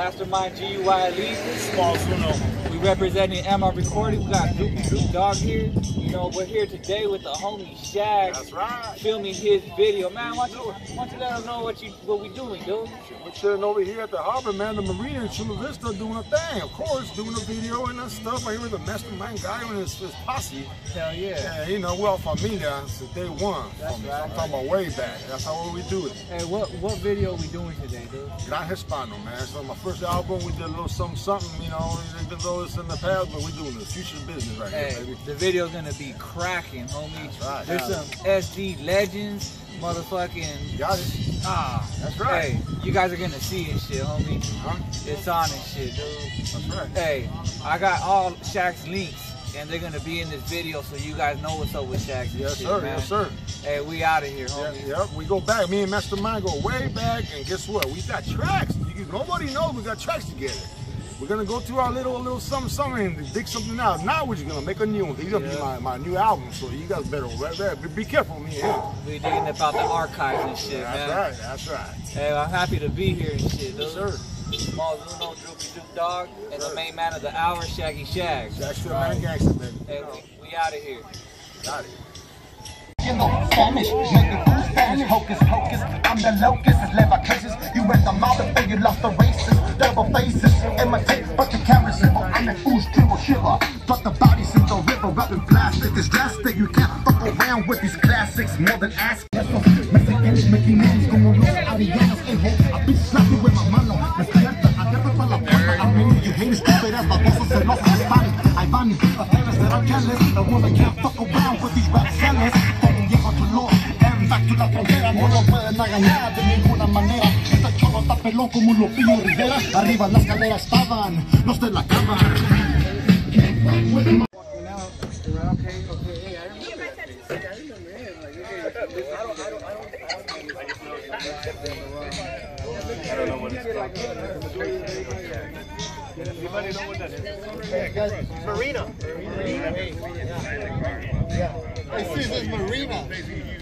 Mastermind GUI Elite. Small Suno. Representing MR Recording. We got Droopy Droop Dog here. You know, we're here today with the homie Shag. That's right. Filming his video. Man, why don't you, why don't you let them know what you what we doing, dude? We're chilling over here at the harbor, man, the marina in Chula Vista doing a thing. Of course, doing a video and that stuff. I hear the Mastermind Guile and his, his posse. Hell yeah. Yeah, you know, we're all familia since day one. That's I'm, right. I'm talking about way back. That's how we do it. Hey, what what video are we doing today, dude? Gran Hispano, man. So my first album, we did a little something, something, you know, even though it's in the past, but we doing the future business right Hey, here, baby. the video's gonna be cracking, homie. Right. There's some SD legends, motherfucking. Got it. Ah, That's right. Hey, you guys are gonna see and shit, homie. Huh? It's on and shit, dude. That's right. Hey, I got all Shagz links, and they're gonna be in this video, so you guys know what's up with Shagz. and Yes, shit, sir. Man. Yes, sir. Hey, we out of here, Yeah, homie. yep, we go back. Me and Mastermind go way back, and guess what? We got tracks. You, nobody knows we got tracks together. We're gonna go through our little little something something and dig something out. Now we're just gonna make a new one. He's gonna be my, my new album, so you guys better right there. Be, be careful, me and him. We digging up about the archives and shit, That's man. right. That's right. Hey, I'm happy to be here and shit, dude. Yes, sir. Small Suno, Droopy Droop Dog, and the main man of the hour, Shaggy Shag. Jack still man gangster, baby. Hey, we, we out of here. Got it. You know, Spanish, make it through Spanish, hocus pocus. I'm the locust, it's lever cases. You went the mouth and you lost the races. Double faces, imitate, but the cameras shiver. I'm an ooze triple shiver. But the bodies in the river, rapping plastic is drastic. You can't fuck around with these classics more than ask. Mexicans making names como los arianos, ejo. A bitch slappy with my mano. Despierta, agarra pa' la puerta. I mean, you hate stupid as babosos celosos. Spani, I van, affairs that are jealous. The one that can't fuck around with these rap sellers. And back to la frontera. No lo pueden engañar de ninguna manera. Este cholo está pelón como un Lupillo Rivera. Arriba en la escalera estaban los de la cama. Marina. I see this Marina.